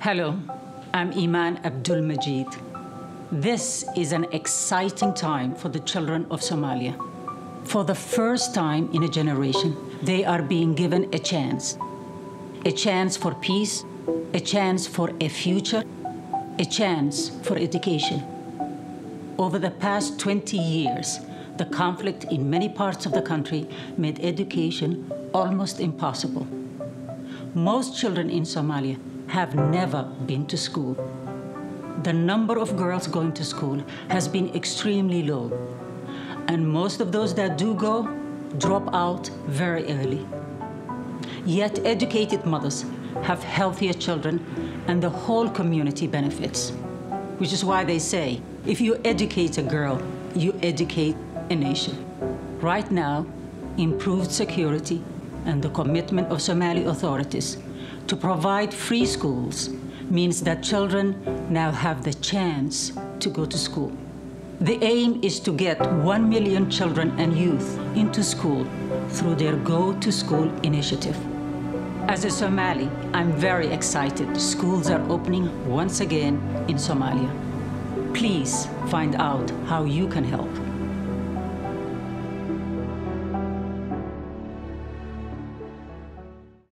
Hello, I'm Iman Abdulmajid. This is an exciting time for the children of Somalia. For the first time in a generation, they are being given a chance. A chance for peace, a chance for a future, a chance for education. Over the past 20 years, the conflict in many parts of the country made education almost impossible. Most children in Somalia have never been to school. The number of girls going to school has been extremely low, and most of those that do go drop out very early. Yet educated mothers have healthier children, and the whole community benefits. Which is why they say if you educate a girl, you educate a nation. Right now, improved security and the commitment of Somali authorities to provide free schools means that children now have the chance to go to school. The aim is to get 1 million children and youth into school through their Go to School initiative. As a Somali, I'm very excited. Schools are opening once again in Somalia. Please find out how you can help.